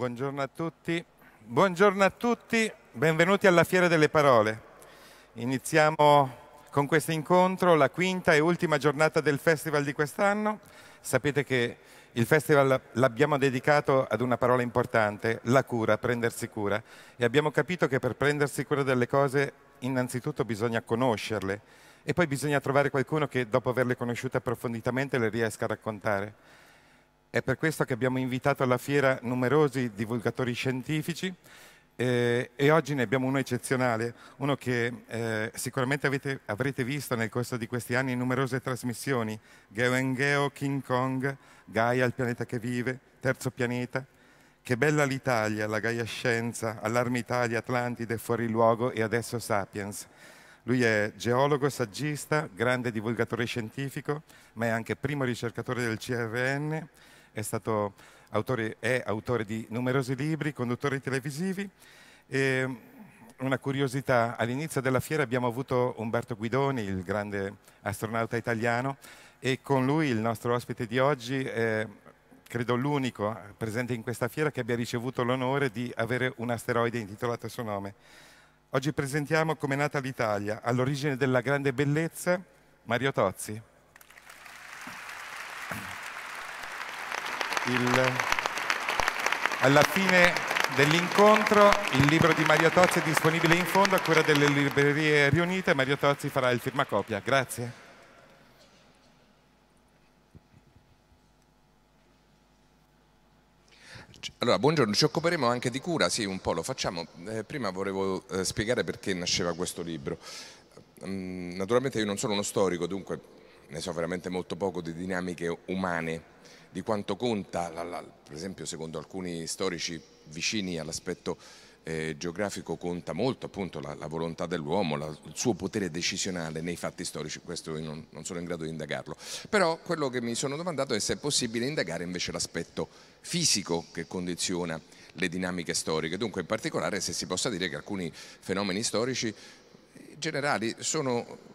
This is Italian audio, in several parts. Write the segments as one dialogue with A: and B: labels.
A: Buongiorno a tutti. Buongiorno a tutti, benvenuti alla Fiera delle Parole. Iniziamo con questo incontro, la quinta e ultima giornata del festival di quest'anno. Sapete che il festival l'abbiamo dedicato ad una parola importante, la cura, prendersi cura. E abbiamo capito che per prendersi cura delle cose innanzitutto bisogna conoscerle e poi bisogna trovare qualcuno che dopo averle conosciute approfonditamente le riesca a raccontare. È per questo che abbiamo invitato alla fiera numerosi divulgatori scientifici eh, e oggi ne abbiamo uno eccezionale, uno che eh, sicuramente avete, avrete visto nel corso di questi anni in numerose trasmissioni, Geo Geo, King Kong, Gaia, il pianeta che vive, Terzo pianeta, Che bella l'Italia, la Gaia Scienza, Allarme Italia, Atlantide, Fuori Luogo e adesso Sapiens. Lui è geologo, saggista, grande divulgatore scientifico, ma è anche primo ricercatore del CRN è, stato autore, è autore di numerosi libri, conduttori televisivi. E una curiosità, all'inizio della fiera abbiamo avuto Umberto Guidoni, il grande astronauta italiano, e con lui il nostro ospite di oggi è credo l'unico presente in questa fiera che abbia ricevuto l'onore di avere un asteroide intitolato a suo nome. Oggi presentiamo come è nata l'Italia, all'origine della grande bellezza, Mario Tozzi. Il, alla fine dell'incontro il libro di Mario Tozzi è disponibile in fondo a cura delle librerie riunite. Mario Tozzi farà il firmacopia. Grazie.
B: Allora, buongiorno, ci occuperemo anche di cura, sì, un po' lo facciamo. Eh, prima volevo eh, spiegare perché nasceva questo libro. Mm, naturalmente io non sono uno storico, dunque ne so veramente molto poco di dinamiche umane di quanto conta, la, la, per esempio secondo alcuni storici vicini all'aspetto eh, geografico conta molto appunto la, la volontà dell'uomo, il suo potere decisionale nei fatti storici, questo io non, non, sono in grado di indagarlo. Però quello che mi sono domandato è se è possibile indagare invece l'aspetto fisico che condiziona le dinamiche storiche, dunque in particolare se si possa dire che alcuni fenomeni storici generali sono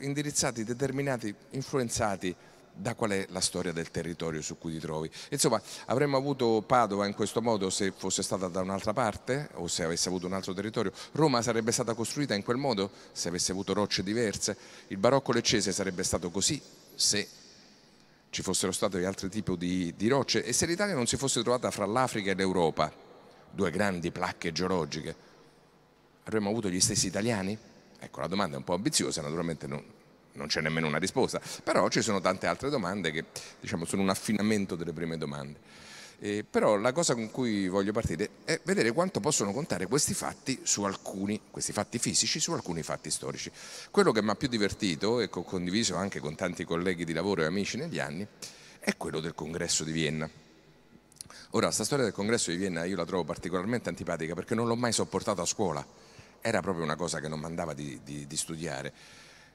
B: indirizzati, determinati, influenzati da qual è la storia del territorio su cui ti trovi. Insomma, avremmo avuto Padova in questo modo se fosse stata da un'altra parte o se avesse avuto un altro territorio. Roma sarebbe stata costruita in quel modo se avesse avuto rocce diverse. Il barocco leccese sarebbe stato così se ci fossero stati altri tipi di, di rocce e se l'Italia non si fosse trovata fra l'Africa e l'Europa, due grandi placche geologiche, avremmo avuto gli stessi italiani? Ecco, la domanda è un po' ambiziosa, naturalmente non, non c'è nemmeno una risposta, però ci sono tante altre domande che diciamo, sono un affinamento delle prime domande. Eh, però la cosa con cui voglio partire è vedere quanto possono contare questi fatti alcuni, questi fatti fisici su alcuni fatti storici. Quello che mi ha più divertito e che ho condiviso anche con tanti colleghi di lavoro e amici negli anni è quello del congresso di Vienna. Ora, questa storia del congresso di Vienna io la trovo particolarmente antipatica perché non l'ho mai sopportato a scuola, era proprio una cosa che non mandava di, di, di studiare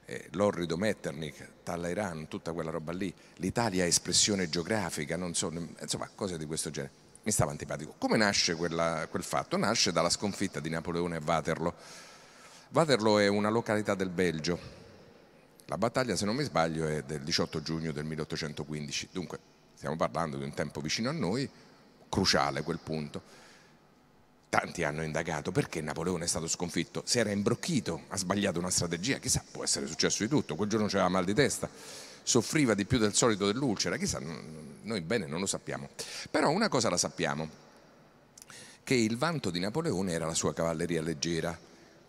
B: eh, l'orrido Metternich, Talleyrand, tutta quella roba lì, l'Italia è espressione geografica, so, insomma cose di questo genere. Mi stava antipatico. Come nasce quella, quel fatto? Nasce dalla sconfitta di Napoleone a Waterloo. Waterloo è una località del Belgio. La battaglia, se non mi sbaglio, è del 18 giugno del 1815. Dunque, stiamo parlando di un tempo vicino a noi, cruciale quel punto Tanti hanno indagato perché Napoleone è stato sconfitto, si era imbrocchito, ha sbagliato una strategia, chissà, può essere successo di tutto, quel giorno c'era mal di testa, soffriva di più del solito dell'ulcera, chissà, noi bene non lo sappiamo. Però una cosa la sappiamo, che il vanto di Napoleone era la sua cavalleria leggera,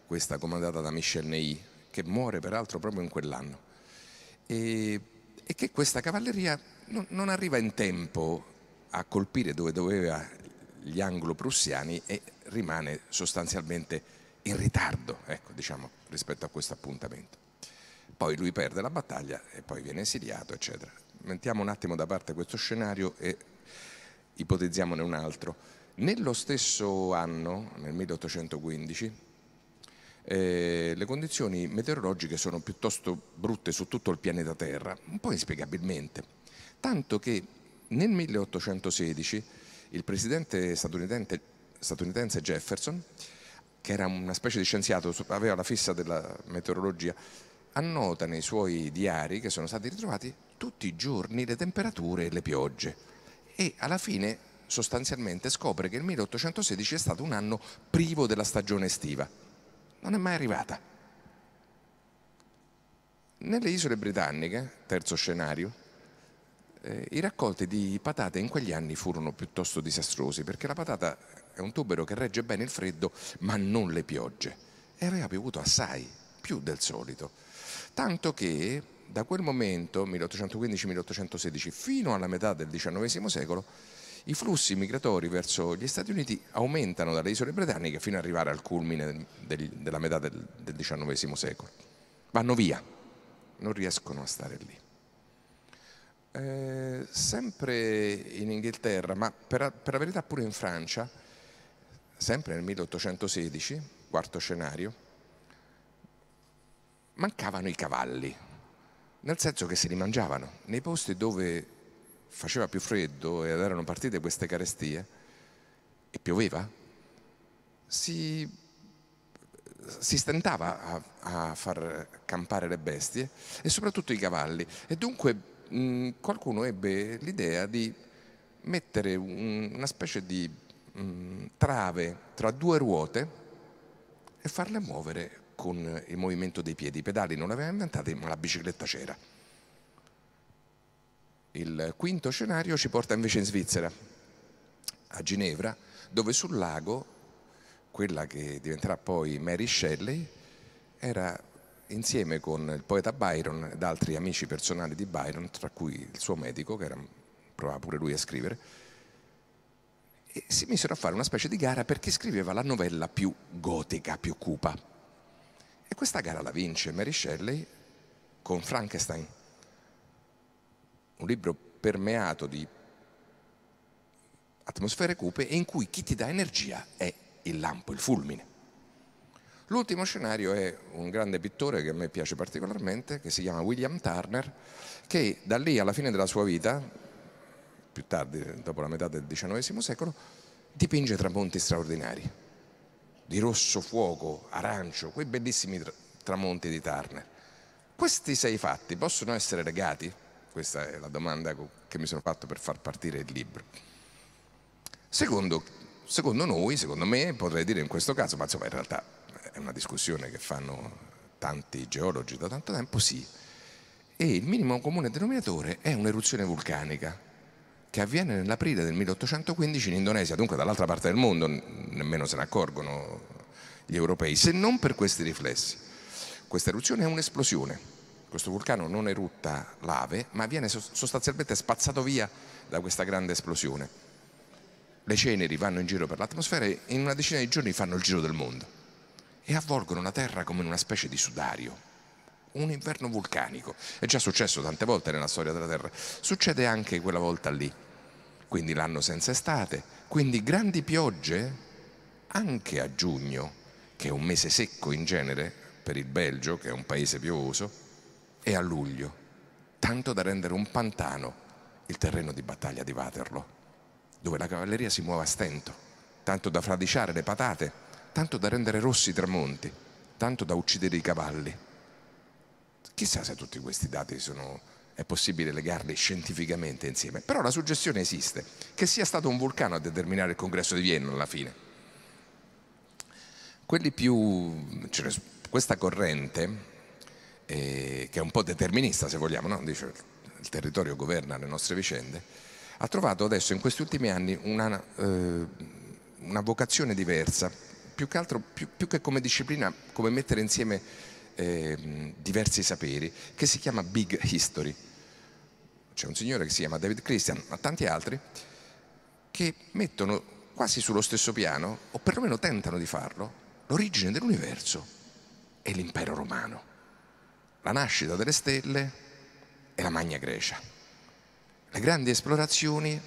B: questa comandata da Michel Ney, che muore peraltro proprio in quell'anno, e, e che questa cavalleria non, non arriva in tempo a colpire dove doveva gli anglo-prussiani e rimane sostanzialmente in ritardo ecco, diciamo, rispetto a questo appuntamento. Poi lui perde la battaglia e poi viene esiliato, eccetera. Mettiamo un attimo da parte questo scenario e ipotizziamone un altro. Nello stesso anno, nel 1815, eh, le condizioni meteorologiche sono piuttosto brutte su tutto il pianeta Terra, un po' inspiegabilmente, tanto che nel 1816 il presidente statunitense, statunitense Jefferson, che era una specie di scienziato, aveva la fissa della meteorologia, annota nei suoi diari che sono stati ritrovati tutti i giorni le temperature e le piogge e alla fine sostanzialmente scopre che il 1816 è stato un anno privo della stagione estiva. Non è mai arrivata. Nelle isole britanniche, terzo scenario, eh, i raccolti di patate in quegli anni furono piuttosto disastrosi perché la patata è un tubero che regge bene il freddo ma non le piogge e aveva piovuto assai, più del solito. Tanto che da quel momento, 1815-1816, fino alla metà del XIX secolo, i flussi migratori verso gli Stati Uniti aumentano dalle isole britanniche fino ad arrivare al culmine del, della metà del, del XIX secolo. Vanno via, non riescono a stare lì. Eh, sempre in Inghilterra, ma per, per la verità pure in Francia, sempre nel 1816, quarto scenario, mancavano i cavalli, nel senso che se li mangiavano. Nei posti dove faceva più freddo ed erano partite queste carestie e pioveva, si, si stentava a, a, far campare le bestie e soprattutto i cavalli. E dunque mh, qualcuno ebbe l'idea di mettere un, una specie di mh, trave tra due ruote e farle muovere con il movimento dei piedi. I pedali non li aveva inventati, ma la bicicletta c'era. Il quinto scenario ci porta invece in Svizzera, a Ginevra, dove sul lago, quella che diventerà poi Mary Shelley, era insieme con il poeta Byron ed altri amici personali di Byron, tra cui il suo medico, che era, provava pure lui a scrivere, e si misero a fare una specie di gara per chi scriveva la novella più gotica, più cupa. E questa gara la vince Mary Shelley con Frankenstein un libro permeato di atmosfere cupe e in cui chi ti dà energia è il lampo, il fulmine. L'ultimo scenario è un grande pittore che a me piace particolarmente, che si chiama William Turner, che da lì alla fine della sua vita, più tardi, dopo la metà del XIX secolo, dipinge tramonti straordinari, di rosso fuoco, arancio, quei bellissimi tramonti di Turner. Questi sei fatti possono essere legati questa è la domanda che mi sono fatto per far partire il libro. Secondo, secondo noi, secondo me, potrei dire in questo caso, ma insomma in realtà è una discussione che fanno tanti geologi da tanto tempo, sì. E il minimo comune denominatore è un'eruzione vulcanica che avviene nell'aprile del 1815 in Indonesia, dunque dall'altra parte del mondo, nemmeno se ne accorgono gli europei, se non per questi riflessi. Questa eruzione è un'esplosione questo vulcano non erutta lave, ma viene sostanzialmente spazzato via da questa grande esplosione. Le ceneri vanno in giro per l'atmosfera e in una decina di giorni fanno il giro del mondo e avvolgono la Terra come in una specie di sudario, un inverno vulcanico. È già successo tante volte nella storia della Terra, succede anche quella volta lì. Quindi l'anno senza estate, quindi grandi piogge anche a giugno, che è un mese secco in genere per il Belgio, che è un paese piovoso, e a luglio, tanto da rendere un pantano il terreno di battaglia di Waterloo, dove la cavalleria si muove a stento, tanto da fradiciare le patate, tanto da rendere rossi i tramonti, tanto da uccidere i cavalli. Chissà se tutti questi dati sono, è possibile legarli scientificamente insieme, però la suggestione esiste, che sia stato un vulcano a determinare il congresso di Vienna alla fine. Più, cioè, questa corrente eh, che è un po' determinista se vogliamo, no? Dice, il territorio governa le nostre vicende, ha trovato adesso in questi ultimi anni una, eh, una vocazione diversa, più che altro, più, più, che come disciplina, come mettere insieme eh, diversi saperi, che si chiama Big History. C'è un signore che si chiama David Christian, ma tanti altri, che mettono quasi sullo stesso piano, o perlomeno tentano di farlo, l'origine dell'universo e l'impero romano. La nascita delle stelle e la Magna Grecia, le grandi esplorazioni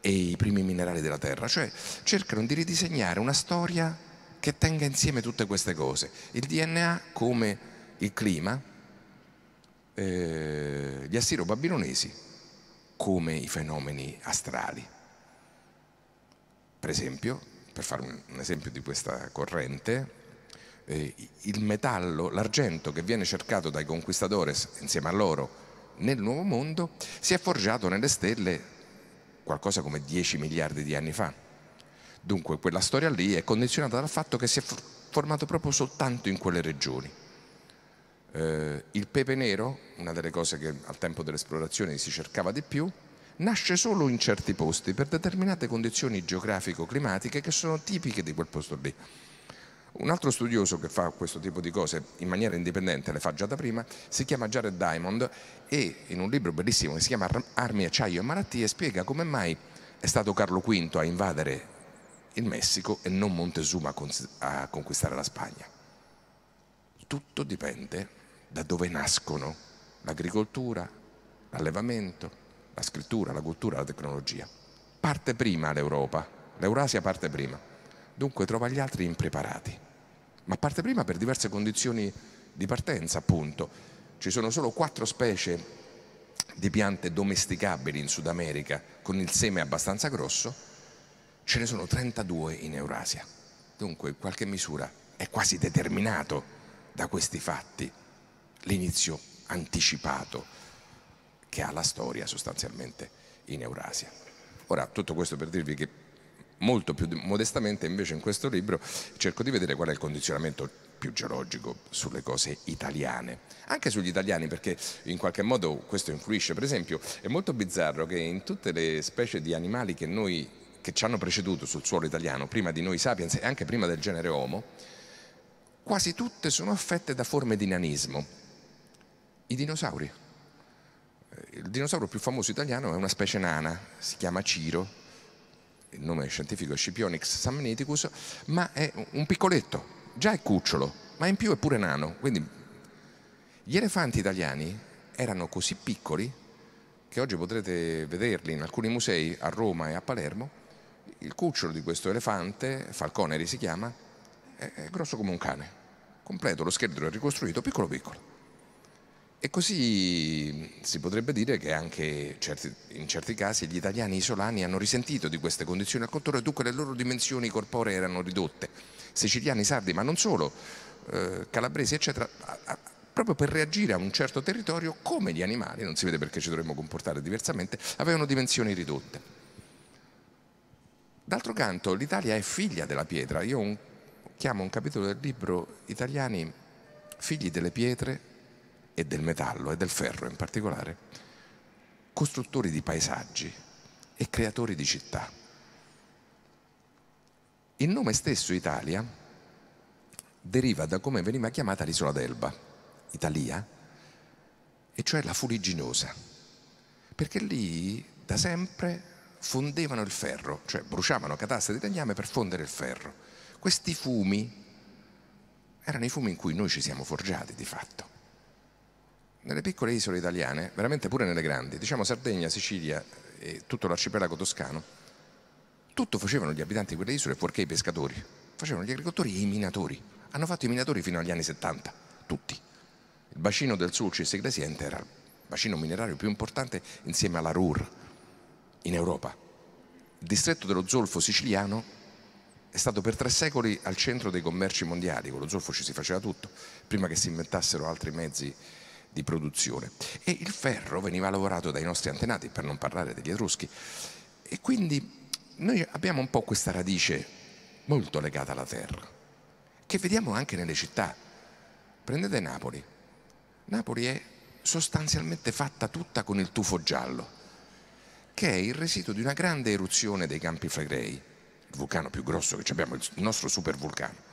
B: e i primi minerali della Terra, cioè cercano di ridisegnare una storia che tenga insieme tutte queste cose, il DNA come il clima, eh, gli assiro-babilonesi come i fenomeni astrali. Per esempio, per fare un, esempio di questa corrente, eh, il metallo, l'argento che viene cercato dai conquistadores insieme a loro nel nuovo mondo si è forgiato nelle stelle qualcosa come 10 miliardi di anni fa. Dunque quella storia lì è condizionata dal fatto che si è formato proprio soltanto in quelle regioni. Eh, il pepe nero, una delle cose che al tempo dell'esplorazione si cercava di più, nasce solo in certi posti per determinate condizioni geografico-climatiche che sono tipiche di quel posto lì. Un altro studioso che fa questo tipo di cose in maniera indipendente, le fa già da prima, si chiama Jared Diamond e in un libro bellissimo che si chiama Armi, acciaio e malattie spiega come mai è stato Carlo V a invadere il Messico e non Montezuma a conquistare la Spagna. Tutto dipende da dove nascono l'agricoltura, l'allevamento, la scrittura, la cultura, la tecnologia. Parte prima l'Europa, l'Eurasia parte prima, dunque trova gli altri impreparati ma parte prima per diverse condizioni di partenza, appunto. Ci sono solo quattro specie di piante domesticabili in Sud America con il seme abbastanza grosso, ce ne sono 32 in Eurasia. Dunque, in qualche misura è quasi determinato da questi fatti l'inizio anticipato che ha la storia sostanzialmente in Eurasia. Ora, tutto questo per dirvi che molto più modestamente invece in questo libro cerco di vedere qual è il condizionamento più geologico sulle cose italiane, anche sugli italiani perché in qualche modo questo influisce, per esempio è molto bizzarro che in tutte le specie di animali che, noi, che ci hanno preceduto sul suolo italiano, prima di noi sapiens e anche prima del genere Homo, quasi tutte sono affette da forme di nanismo. I dinosauri. Il dinosauro più famoso italiano è una specie nana, si chiama Ciro, il nome scientifico è Scipionix samneticus, ma è un piccoletto, già è cucciolo, ma in più è pure nano. Quindi gli elefanti italiani erano così piccoli che oggi potrete vederli in alcuni musei a Roma e a Palermo. Il cucciolo di questo elefante, Falconeri si chiama, è grosso come un cane, completo, lo scheletro è ricostruito, piccolo piccolo. E così si potrebbe dire che anche in certi casi gli italiani isolani hanno risentito di queste condizioni al contorno e dunque le loro dimensioni corporee erano ridotte. Siciliani, sardi, ma non solo, eh, calabresi, eccetera, proprio per reagire a un certo territorio, come gli animali, non si vede perché ci dovremmo comportare diversamente, avevano dimensioni ridotte. D'altro canto, l'Italia è figlia della pietra. Io un, chiamo un capitolo del libro Italiani figli delle pietre e del metallo e del ferro in particolare, costruttori di paesaggi e creatori di città. Il nome stesso Italia deriva da come veniva chiamata l'isola d'Elba, Italia, e cioè la fuliginosa, perché lì da sempre fondevano il ferro, cioè bruciavano catastre di legname per fondere il ferro. Questi fumi erano i fumi in cui noi ci siamo forgiati di fatto nelle piccole isole italiane, veramente pure nelle grandi, diciamo Sardegna, Sicilia e tutto l'arcipelago toscano, tutto facevano gli abitanti di quelle isole fuorché i pescatori, facevano gli agricoltori e i minatori. Hanno fatto i minatori fino agli anni 70, tutti. Il bacino del Sulcis Iglesiente era il bacino minerario più importante insieme alla Ruhr in Europa. Il distretto dello zolfo siciliano è stato per tre secoli al centro dei commerci mondiali, con lo zolfo ci si faceva tutto, prima che si inventassero altri mezzi di produzione. E il ferro veniva lavorato dai nostri antenati, per non parlare degli Etruschi. E quindi noi abbiamo un po' questa radice molto legata alla terra, che vediamo anche nelle città. Prendete Napoli. Napoli è sostanzialmente fatta tutta con il tufo giallo, che è il residuo di una grande eruzione dei Campi Flegrei, il vulcano più grosso che abbiamo, il nostro supervulcano.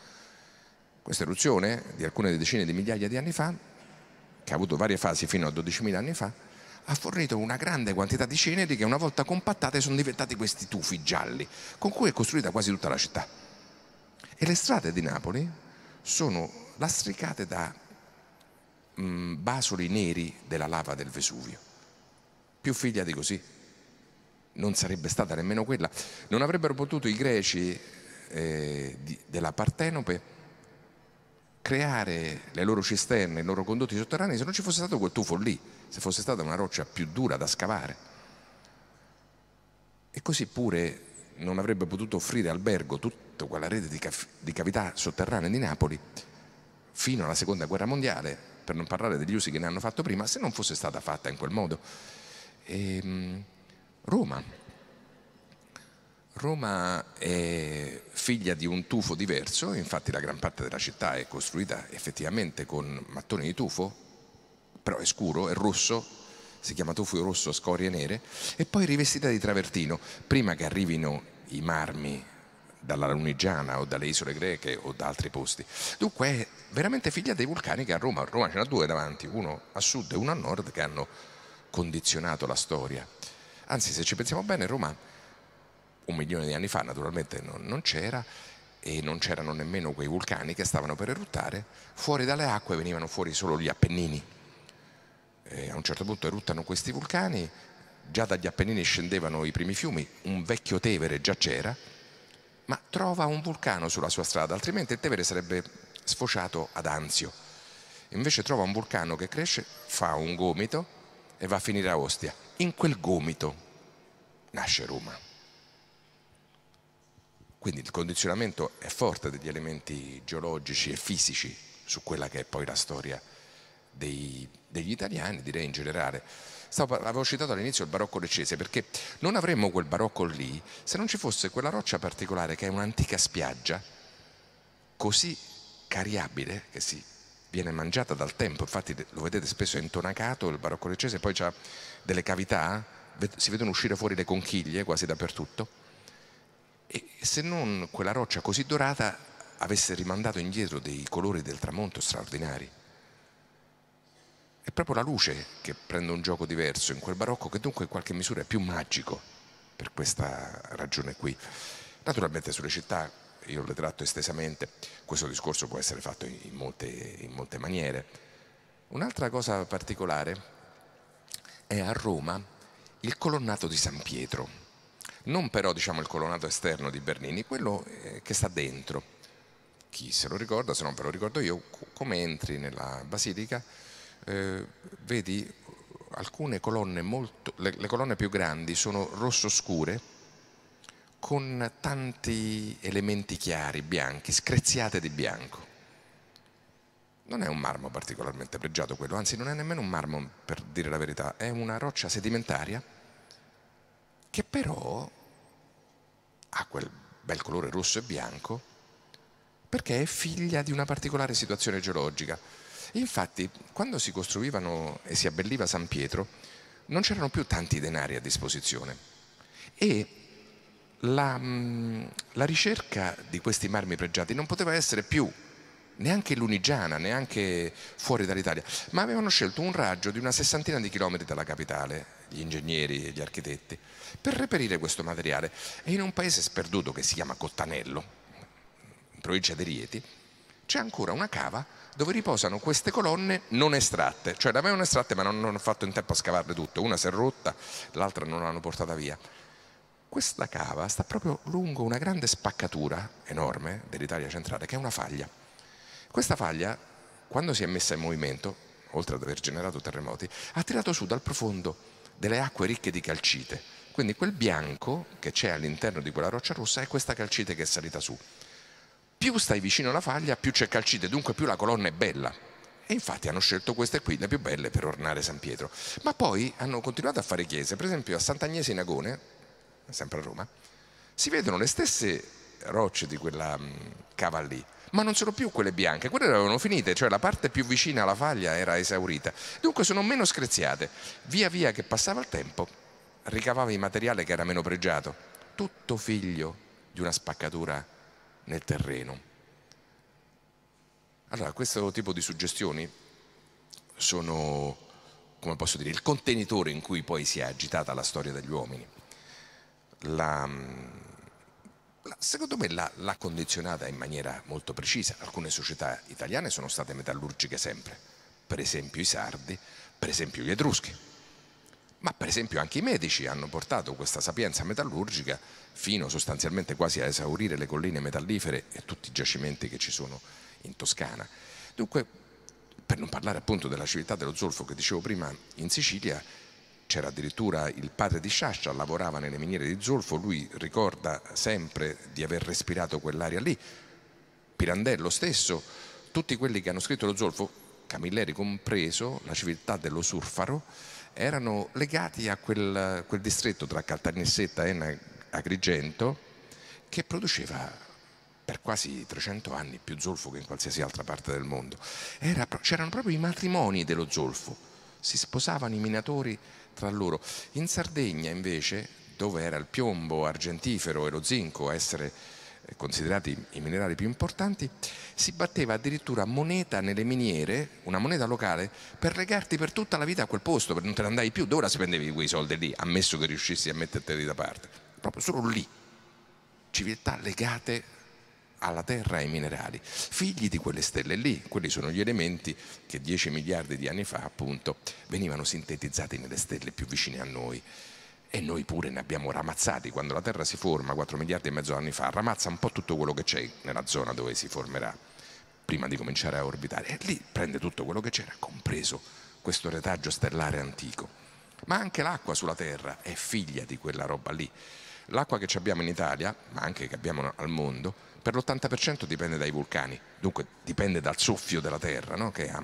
B: Questa eruzione di alcune decine di migliaia di anni fa che ha avuto varie fasi fino a 12.000 anni fa, ha fornito una grande quantità di ceneri che una volta compattate sono diventati questi tufi gialli, con cui è costruita quasi tutta la città. E le strade di Napoli sono lastricate da mh, mm, basoli neri della lava del Vesuvio. Più figlia di così non sarebbe stata nemmeno quella. Non avrebbero potuto i greci eh, di, della Partenope creare le loro cisterne, i loro condotti sotterranei se non ci fosse stato quel tufo lì, se fosse stata una roccia più dura da scavare. E così pure non avrebbe potuto offrire albergo tutta quella rete di, cav- di cavità sotterranee di Napoli fino alla seconda guerra mondiale, per non parlare degli usi che ne hanno fatto prima, se non fosse stata fatta in quel modo. E, ehm, Roma, Roma è figlia di un tufo diverso, infatti la gran parte della città è costruita effettivamente con mattoni di tufo, però è scuro, è rosso, si chiama tufo rosso scorie nere, e poi rivestita di travertino, prima che arrivino i marmi dalla Lunigiana o dalle isole greche o da altri posti. Dunque è veramente figlia dei vulcani che a Roma, a Roma ce n'ha due davanti, uno a sud e uno a nord, che hanno condizionato la storia. Anzi, se ci pensiamo bene, Roma un milione di anni fa naturalmente non, non c'era e non c'erano nemmeno quei vulcani che stavano per eruttare, fuori dalle acque venivano fuori solo gli Appennini. E a un certo punto eruttano questi vulcani, già dagli Appennini scendevano i primi fiumi, un vecchio Tevere già c'era, ma trova un vulcano sulla sua strada, altrimenti il Tevere sarebbe sfociato ad Anzio. Invece trova un vulcano che cresce, fa un gomito e va a finire a Ostia. In quel gomito nasce Roma. Quindi il condizionamento è forte degli elementi geologici e fisici su quella che è poi la storia dei, degli italiani, direi in generale. Stavo, avevo citato all'inizio il barocco leccese perché non avremmo quel barocco lì se non ci fosse quella roccia particolare che è un'antica spiaggia così cariabile che si viene mangiata dal tempo, infatti lo vedete spesso intonacato il barocco leccese, poi ha delle cavità, si vedono uscire fuori le conchiglie quasi dappertutto e se non quella roccia così dorata avesse rimandato indietro dei colori del tramonto straordinari. È proprio la luce che prende un gioco diverso in quel barocco che dunque in qualche misura è più magico per questa ragione qui. Naturalmente sulle città io le tratto estesamente, questo discorso può essere fatto in molte, in molte maniere. Un'altra cosa particolare è a Roma il colonnato di San Pietro, non però diciamo, il colonnato esterno di Bernini, quello eh, che sta dentro. Chi se lo ricorda, se non ve lo ricordo io, come entri nella basilica eh, vedi alcune colonne molto, le, le colonne più grandi sono rosso scure con tanti elementi chiari, bianchi, screziate di bianco. Non è un marmo particolarmente pregiato quello, anzi non è nemmeno un marmo per dire la verità, è una roccia sedimentaria che però ha quel bel colore rosso e bianco perché è figlia di una particolare situazione geologica. Infatti, quando si costruivano e si abbelliva San Pietro, non c'erano più tanti denari a disposizione e la, mm, la ricerca di questi marmi pregiati non poteva essere più neanche lunigiana, neanche fuori dall'Italia, ma avevano scelto un raggio di una sessantina di chilometri dalla capitale, gli ingegneri e gli architetti, per reperire questo materiale. E in un paese sperduto che si chiama Cottanello, in provincia di Rieti, c'è ancora una cava dove riposano queste colonne non estratte, cioè le avevano estratte ma non hanno fatto in tempo a scavarle tutto, una si è rotta, l'altra non l'hanno portata via. Questa cava sta proprio lungo una grande spaccatura enorme dell'Italia centrale che è una faglia. Questa faglia, quando si è messa in movimento, oltre ad aver generato terremoti, ha tirato su dal profondo delle acque ricche di calcite. Quindi quel bianco che c'è all'interno di quella roccia rossa è questa calcite che è salita su più stai vicino alla faglia, più c'è calcite, dunque più la colonna è bella. E infatti hanno scelto queste qui, le più belle, per ornare San Pietro. Ma poi hanno continuato a fare chiese, per esempio a Sant'Agnese in Agone, sempre a Roma, si vedono le stesse rocce di quella mm, cava lì, ma non sono più quelle bianche, quelle erano finite, cioè la parte più vicina alla faglia era esaurita. Dunque sono meno screziate. Via via che passava il tempo, ricavavi materiale che era meno pregiato, tutto figlio di una spaccatura nel terreno. Allora, questo tipo di suggestioni sono, come posso dire, il contenitore in cui poi si è agitata la storia degli uomini. La, la, secondo me l'ha condizionata in maniera molto precisa. Alcune società italiane sono state metallurgiche sempre, per esempio i sardi, per esempio gli etruschi ma per esempio anche i medici hanno portato questa sapienza metallurgica fino sostanzialmente quasi a esaurire le colline metallifere e tutti i giacimenti che ci sono in Toscana. Dunque, per non parlare appunto della civiltà dello zolfo che dicevo prima, in Sicilia c'era addirittura il padre di Sciascia, lavorava nelle miniere di zolfo, lui ricorda sempre di aver respirato quell'aria lì, Pirandello stesso, tutti quelli che hanno scritto lo zolfo, Camilleri compreso, la civiltà dello surfaro, erano legati a quel, quel distretto tra Caltanissetta, Enna, Agrigento che produceva per quasi 300 anni più zolfo che in qualsiasi altra parte del mondo. Era, c'erano proprio i matrimoni dello zolfo, si sposavano i minatori tra loro. In Sardegna invece, dove era il piombo argentifero e lo zinco a essere considerati i minerali più importanti, si batteva addirittura moneta nelle miniere, una moneta locale, per legarti per tutta la vita a quel posto, per non te ne andai più. Dove spendevi quei soldi lì, ammesso che riuscissi a metterteli da parte? Proprio solo lì. Civiltà legate alla terra e ai minerali, figli di quelle stelle lì. Quelli sono gli elementi che 10 miliardi di anni fa, appunto, venivano sintetizzati nelle stelle più vicine a noi e noi pure ne abbiamo ramazzati. Quando la Terra si forma 4 miliardi e mezzo di anni fa, ramazza un po' tutto quello che c'è nella zona dove si formerà prima di cominciare a orbitare e lì prende tutto quello che c'era, compreso questo retaggio stellare antico. Ma anche l'acqua sulla Terra è figlia di quella roba lì. L'acqua che abbiamo in Italia, ma anche che abbiamo al mondo, per l'80% dipende dai vulcani, dunque dipende dal soffio della Terra, no? ha,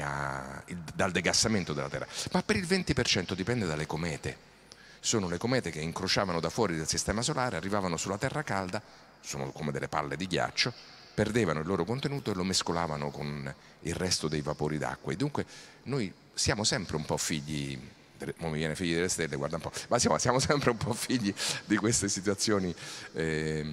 B: ha, dal degassamento della Terra, ma per il 20% dipende dalle comete sono le comete che incrociavano da fuori del sistema solare, arrivavano sulla Terra calda, sono come delle palle di ghiaccio, perdevano il loro contenuto e lo mescolavano con il resto dei vapori d'acqua. E dunque noi siamo sempre un po' figli, non mi viene figli delle stelle, guarda un po', ma siamo, siamo sempre un po' figli di queste situazioni eh,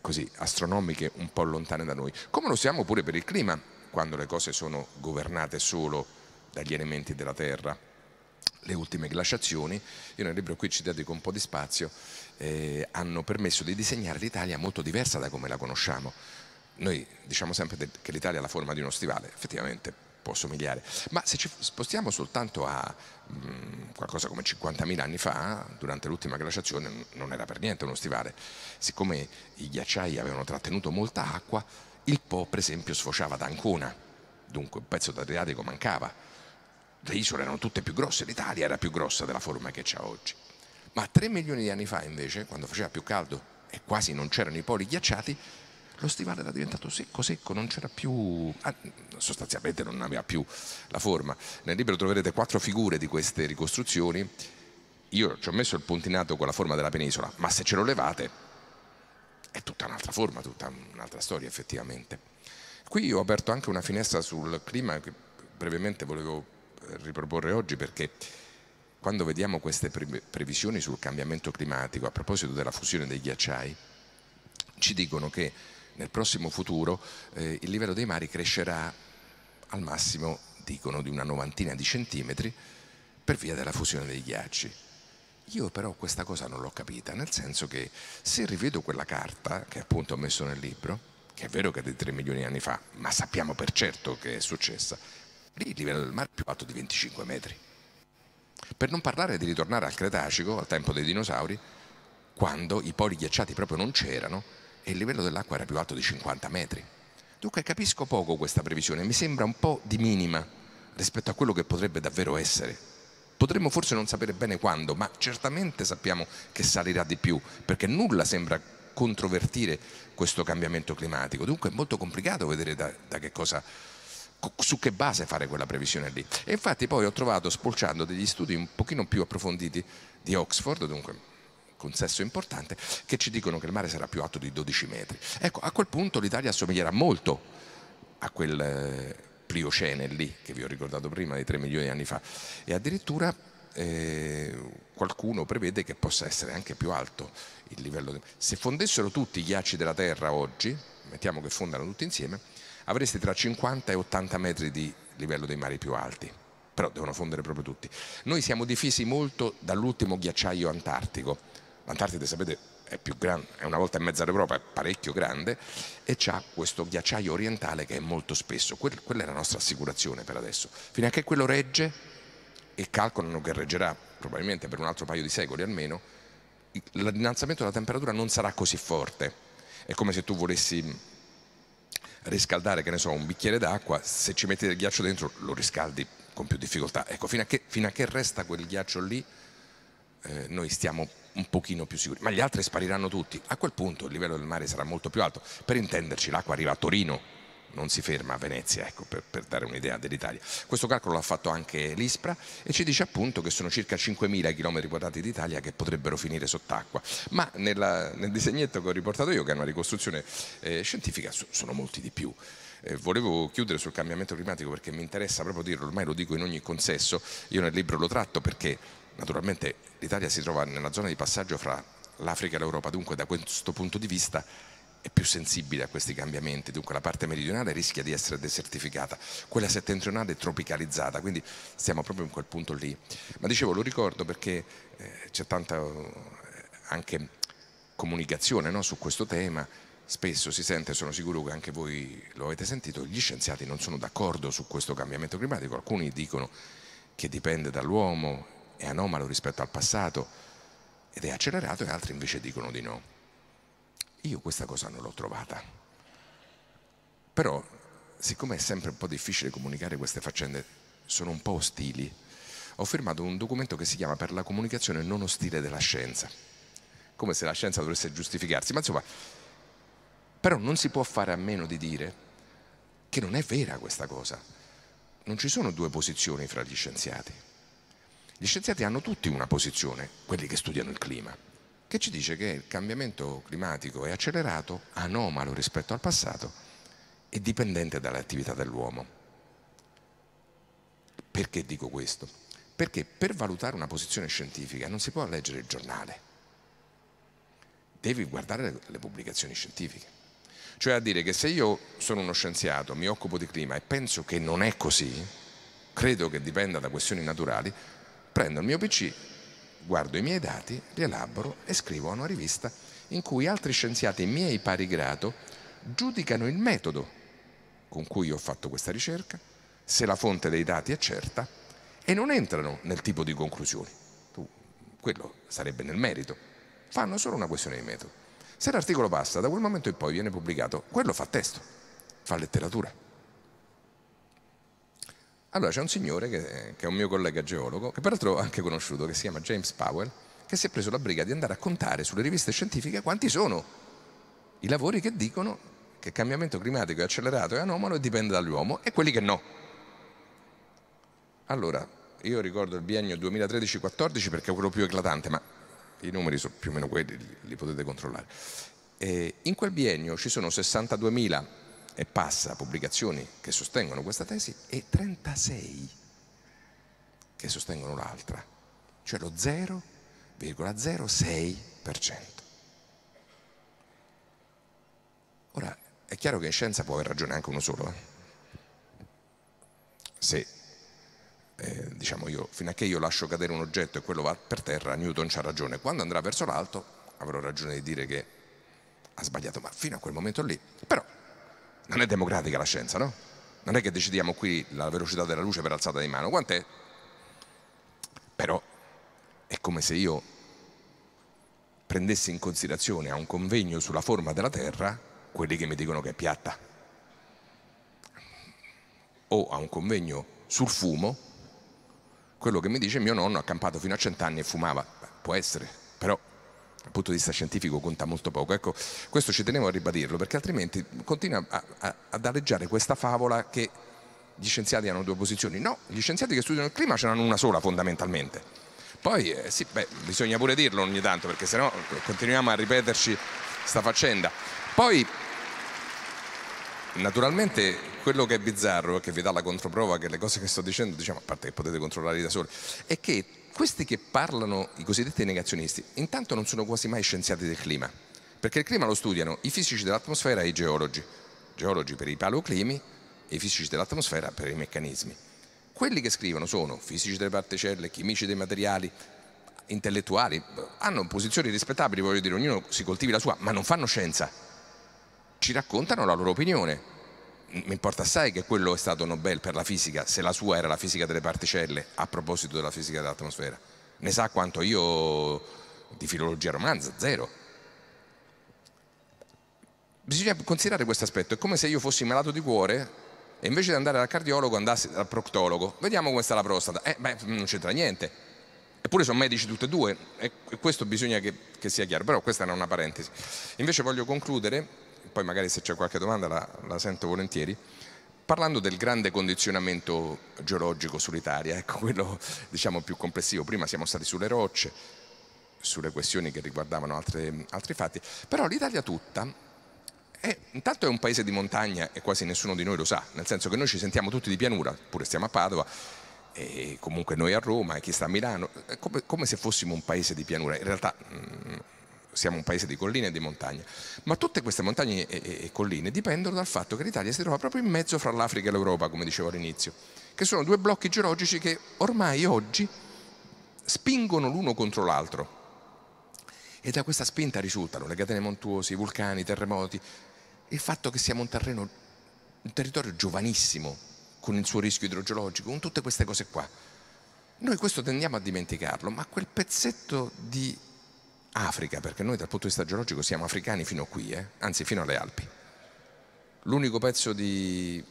B: così astronomiche un po' lontane da noi. Come lo siamo pure per il clima, quando le cose sono governate solo dagli elementi della Terra le ultime glaciazioni, io nel libro qui ci dedico un po' di spazio, eh, hanno permesso di disegnare l'Italia molto diversa da come la conosciamo. Noi diciamo sempre che l'Italia ha la forma di uno stivale, effettivamente può somigliare, ma se ci spostiamo soltanto a qualcosa come 50.000 anni fa, durante l'ultima glaciazione non era per niente uno stivale. Siccome i ghiacciai avevano trattenuto molta acqua, il Po per esempio sfociava da Ancona, dunque un pezzo d'Adriatico mancava le isole erano tutte più grosse, l'Italia era più grossa della forma che c'ha oggi. Ma 3 milioni di anni fa invece, quando faceva più caldo e quasi non c'erano i poli ghiacciati, lo stivale era diventato secco, secco, non c'era più, ah, sostanzialmente non aveva più la forma. Nel libro troverete quattro figure di queste ricostruzioni. Io ci ho messo il puntinato con la forma della penisola, ma se ce lo levate è tutta un'altra forma, tutta un'altra storia effettivamente. Qui ho aperto anche una finestra sul clima che brevemente volevo riproporre oggi perché quando vediamo queste pre previsioni sul cambiamento climatico a proposito della fusione dei ghiacciai, ci dicono che nel prossimo futuro eh, il livello dei mari crescerà al massimo, dicono, di una novantina di centimetri per via della fusione dei ghiacci. Io però questa cosa non l'ho capita, nel senso che se rivedo quella carta che appunto ho messo nel libro, che è vero che è di 3 milioni di anni fa, ma sappiamo per certo che è successa, lì il livello del mare è più alto di 25 metri. Per non parlare di ritornare al Cretacico, al tempo dei dinosauri, quando i poli ghiacciati proprio non c'erano e il livello dell'acqua era più alto di 50 metri. Dunque capisco poco questa previsione, mi sembra un po' di minima rispetto a quello che potrebbe davvero essere. Potremmo forse non sapere bene quando, ma certamente sappiamo che salirà di più, perché nulla sembra controvertire questo cambiamento climatico. Dunque è molto complicato vedere da, da che cosa su che base fare quella previsione lì. E infatti poi ho trovato, spolciando degli studi un pochino più approfonditi di Oxford, dunque consesso importante, che ci dicono che il mare sarà più alto di 12 metri. Ecco, a quel punto l'Italia assomiglierà molto a quel eh, Pliocene lì, che vi ho ricordato prima, di 3 milioni di anni fa, e addirittura eh, qualcuno prevede che possa essere anche più alto il livello. De... Se fondessero tutti i ghiacci della Terra oggi, mettiamo che fondano tutti insieme, avreste tra 50 e 80 metri di livello dei mari più alti, però devono fondere proprio tutti. Noi siamo difesi molto dall'ultimo ghiacciaio antartico, l'Antartide sapete è più grande, è una volta e mezza d'Europa, è parecchio grande e ha questo ghiacciaio orientale che è molto spesso, quella è la nostra assicurazione per adesso, fino a che quello regge e calcolano che reggerà probabilmente per un altro paio di secoli almeno, l'innalzamento della temperatura non sarà così forte, è come se tu volessi riscaldare, che ne so, un bicchiere d'acqua, se ci metti del ghiaccio dentro lo riscaldi con più difficoltà. Ecco, fino a che, fino a che resta quel ghiaccio lì, eh, noi stiamo un pochino più sicuri, ma gli altri spariranno tutti. A quel punto il livello del mare sarà molto più alto. Per intenderci, l'acqua arriva a Torino, non si ferma a Venezia, ecco, per, per dare un'idea dell'Italia. Questo calcolo l'ha fatto anche l'ISPRA e ci dice appunto che sono circa 5.000 km quadrati d'Italia che potrebbero finire sott'acqua, ma nella, nel disegnetto che ho riportato io, che è una ricostruzione eh, scientifica, sono molti di più. Eh, volevo chiudere sul cambiamento climatico perché mi interessa proprio dirlo, ormai lo dico in ogni consesso, io nel libro lo tratto perché naturalmente l'Italia si trova nella zona di passaggio fra l'Africa e l'Europa, dunque da questo punto di vista è più sensibile a questi cambiamenti, dunque la parte meridionale rischia di essere desertificata, quella settentrionale è tropicalizzata, quindi stiamo proprio in quel punto lì. Ma dicevo, lo ricordo perché eh, c'è tanta eh, anche comunicazione no, su questo tema, spesso si sente, sono sicuro che anche voi lo avete sentito, gli scienziati non sono d'accordo su questo cambiamento climatico, alcuni dicono che dipende dall'uomo, è anomalo rispetto al passato ed è accelerato e altri invece dicono di no. Io questa cosa non l'ho trovata. Però, siccome è sempre un po' difficile comunicare queste faccende, sono un po' ostili, ho firmato un documento che si chiama Per la comunicazione non ostile della scienza. Come se la scienza dovesse giustificarsi, ma insomma, però non si può fare a meno di dire che non è vera questa cosa. Non ci sono due posizioni fra gli scienziati. Gli scienziati hanno tutti una posizione, quelli che studiano il clima che ci dice che il cambiamento climatico è accelerato, anomalo rispetto al passato e dipendente dalle attività dell'uomo. Perché dico questo? Perché per valutare una posizione scientifica non si può leggere il giornale, devi guardare le pubblicazioni scientifiche. Cioè a dire che se io sono uno scienziato, mi occupo di clima e penso che non è così, credo che dipenda da questioni naturali, prendo il mio PC, guardo i miei dati, li elaboro e scrivo a una rivista in cui altri scienziati miei pari grado giudicano il metodo con cui ho fatto questa ricerca, se la fonte dei dati è certa e non entrano nel tipo di conclusioni. Tu, quello sarebbe nel merito. Fanno solo una questione di metodo. Se l'articolo passa, da quel momento in poi viene pubblicato, quello fa testo, fa letteratura. Allora c'è un signore che, che, è un mio collega geologo, che peraltro ho anche conosciuto, che si chiama James Powell, che si è preso la briga di andare a contare sulle riviste scientifiche quanti sono i lavori che dicono che il cambiamento climatico è accelerato e anomalo e dipende dall'uomo e quelli che no. Allora, io ricordo il biennio 2013-14 perché è quello più eclatante, ma i numeri sono più o meno quelli, li potete controllare. E in quel biennio ci sono 62.000 e passa pubblicazioni che sostengono questa tesi e 36 che sostengono l'altra, cioè lo 0,06%. Ora, è chiaro che in scienza può aver ragione anche uno solo. Eh? Se, eh, diciamo io, fino a che io lascio cadere un oggetto e quello va per terra, Newton ha ragione. Quando andrà verso l'alto avrò ragione di dire che ha sbagliato, ma fino a quel momento lì. Però non è democratica la scienza, no? Non è che decidiamo qui la velocità della luce per alzata di mano, quant'è? Però è come se io prendessi in considerazione a un convegno sulla forma della Terra quelli che mi dicono che è piatta. O a un convegno sul fumo quello che mi dice mio nonno ha campato fino a cent'anni e fumava. Può essere, però dal punto di vista scientifico conta molto poco. Ecco, questo ci tenevo a ribadirlo perché altrimenti continua a, a, ad alleggiare questa favola che gli scienziati hanno due posizioni. No, gli scienziati che studiano il clima ce n'hanno una sola fondamentalmente. Poi eh, sì, beh, bisogna pure dirlo ogni tanto perché sennò continuiamo a ripeterci sta faccenda. Poi naturalmente quello che è bizzarro, che vi dà la controprova che le cose che sto dicendo, diciamo, a parte che potete controllare da soli, è che questi che parlano, i cosiddetti negazionisti, intanto non sono quasi mai scienziati del clima, perché il clima lo studiano i fisici dell'atmosfera e i geologi, geologi per i paleoclimi e i fisici dell'atmosfera per i meccanismi. Quelli che scrivono sono fisici delle particelle, chimici dei materiali, intellettuali, hanno posizioni rispettabili, voglio dire, ognuno si coltivi la sua, ma non fanno scienza. Ci raccontano la loro opinione, mi importa assai che quello è stato Nobel per la fisica, se la sua era la fisica delle particelle, a proposito della fisica dell'atmosfera. Ne sa quanto io di filologia romanza, zero. Bisogna considerare questo aspetto, è come se io fossi malato di cuore e invece di andare dal cardiologo andassi dal proctologo. Vediamo come sta la prostata. Eh, beh, non c'entra niente. Eppure sono medici tutti e due e questo bisogna che, che sia chiaro, però questa era una parentesi. Invece voglio concludere poi magari se c'è qualche domanda la, la sento volentieri, parlando del grande condizionamento geologico sull'Italia, ecco quello diciamo più complessivo, prima siamo stati sulle rocce, sulle questioni che riguardavano altre, altri fatti, però l'Italia tutta è, intanto è un paese di montagna e quasi nessuno di noi lo sa, nel senso che noi ci sentiamo tutti di pianura, pure stiamo a Padova, e comunque noi a Roma e chi sta a Milano, come, come, se fossimo un paese di pianura, in realtà mh, mm, siamo un paese di colline e di montagne, ma tutte queste montagne e, e, colline dipendono dal fatto che l'Italia si trova proprio in mezzo fra l'Africa e l'Europa, come dicevo all'inizio, che sono due blocchi geologici che ormai oggi spingono l'uno contro l'altro e da questa spinta risultano le catene montuose, i vulcani, i terremoti, il fatto che siamo un terreno, un territorio giovanissimo, con il suo rischio idrogeologico, con tutte queste cose qua. Noi questo tendiamo a dimenticarlo, ma quel pezzetto di Africa, perché noi dal punto di vista geologico siamo africani fino a qui, eh? anzi fino alle Alpi. L'unico pezzo di,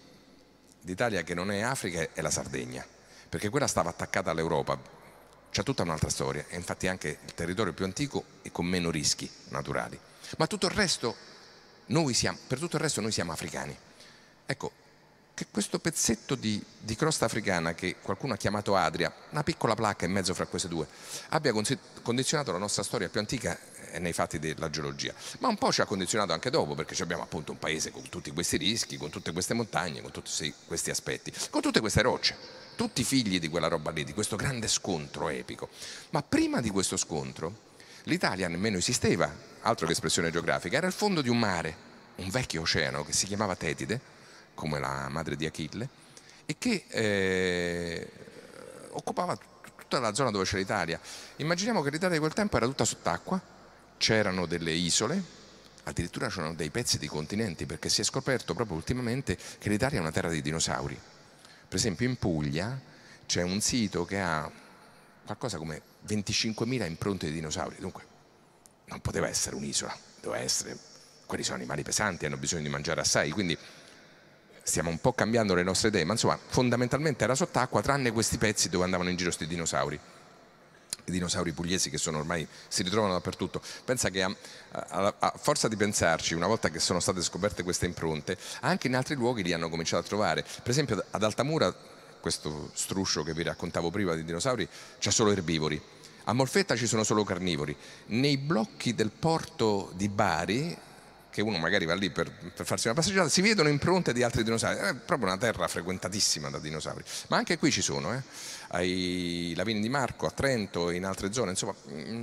B: d'Italia che non è Africa è la Sardegna, perché quella stava attaccata all'Europa, c'è tutta un'altra storia, è infatti anche il territorio più antico e con meno rischi naturali. Ma tutto resto, siamo, per tutto il resto noi siamo africani. Ecco, che questo pezzetto di, di, crosta africana che qualcuno ha chiamato Adria, una piccola placca in mezzo fra queste due, abbia condizionato la nostra storia più antica eh, nei fatti della geologia, ma un po' ci ha condizionato anche dopo perché abbiamo appunto un paese con tutti questi rischi, con tutte queste montagne, con tutti questi aspetti, con tutte queste rocce tutti figli di quella roba lì, di questo grande scontro epico. Ma prima di questo scontro l'Italia nemmeno esisteva, altro che espressione geografica, era il fondo di un mare, un vecchio oceano che si chiamava Tetide, come la madre di Achille, e che eh, occupava tutta la zona dove c'era l'Italia. Immaginiamo che l'Italia di quel tempo era tutta sott'acqua, c'erano delle isole, addirittura c'erano dei pezzi di continenti, perché si è scoperto proprio ultimamente che l'Italia è una terra di dinosauri. Per esempio in Puglia c'è un sito che ha qualcosa come 25.000 impronte di dinosauri, dunque non poteva essere un'isola, doveva essere, quelli sono animali pesanti, hanno bisogno di mangiare assai, quindi stiamo un po' cambiando le nostre idee, ma insomma fondamentalmente era sott'acqua tranne questi pezzi dove andavano in giro questi dinosauri i dinosauri pugliesi che sono ormai si ritrovano dappertutto. Pensa che a, a, a, forza di pensarci, una volta che sono state scoperte queste impronte, anche in altri luoghi li hanno cominciato a trovare. Per esempio ad Altamura, questo struscio che vi raccontavo prima di dinosauri, c'è solo erbivori. A Molfetta ci sono solo carnivori. Nei blocchi del porto di Bari che uno magari va lì per, per, farsi una passeggiata, si vedono impronte di altri dinosauri, è proprio una terra frequentatissima da dinosauri, ma anche qui ci sono, eh? ai Lavini di Marco, a Trento, in altre zone, insomma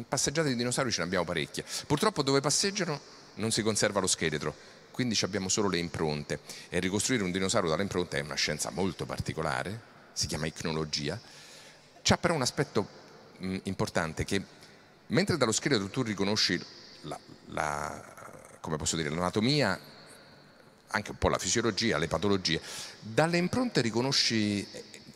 B: passeggiate di dinosauri ce ne abbiamo parecchie, purtroppo dove passeggiano non si conserva lo scheletro, quindi abbiamo solo le impronte. E ricostruire un dinosauro dalle impronte è una scienza molto particolare, si chiama icnologia, c'ha però un aspetto mh, importante che mentre dallo scheletro tu riconosci la, la come posso dire, l'anatomia, anche un po' la fisiologia, le patologie, dalle impronte riconosci,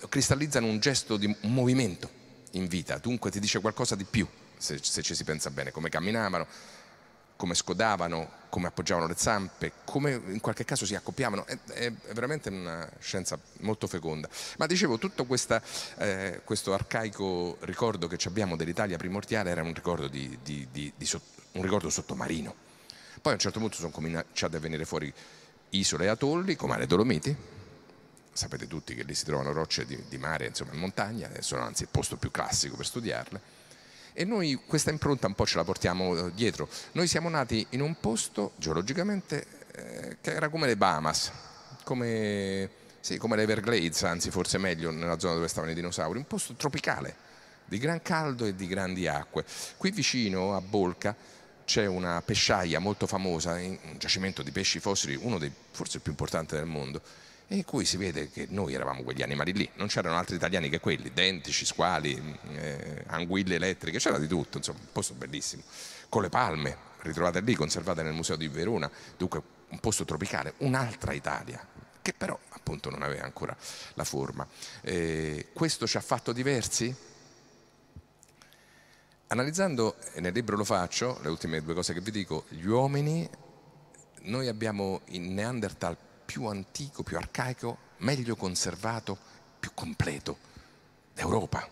B: cristallizzano un gesto di un movimento in vita, dunque ti dice qualcosa di più, se, se ci si pensa bene, come camminavano, come scodavano, come appoggiavano le zampe, come in qualche caso si accoppiavano, è, è veramente una scienza molto feconda. Ma dicevo, tutto questa, eh, questo arcaico ricordo che abbiamo dell'Italia primordiale era un ricordo, di, di, di, un ricordo sottomarino poi a un certo punto sono cominciate a venire fuori isole e atolli, come le Dolomiti. Sapete tutti che lì si trovano rocce di, di mare, insomma in montagna, sono anzi il posto più classico per studiarle. E noi questa impronta un po' ce la portiamo eh, dietro. Noi siamo nati in un posto geologicamente eh, che era come le Bahamas, come, sì, come le Everglades, anzi forse meglio nella zona dove stavano i dinosauri, un posto tropicale, di gran caldo e di grandi acque. Qui vicino a Bolca c'è una pesciaia molto famosa, un giacimento di pesci fossili, uno dei forse più importanti del mondo, in cui si vede che noi eravamo quegli animali lì, non c'erano altri italiani che quelli, dentici, squali, eh, anguille elettriche, c'era di tutto, insomma, un posto bellissimo, con le palme ritrovate lì, conservate nel museo di Verona, dunque un posto tropicale, un'altra Italia, che però appunto non aveva ancora la forma. Eh, questo ci ha fatto diversi? Analizzando, e nel libro lo faccio, le ultime due cose che vi dico, gli uomini, noi abbiamo il Neanderthal più antico, più arcaico, meglio conservato, più completo d'Europa.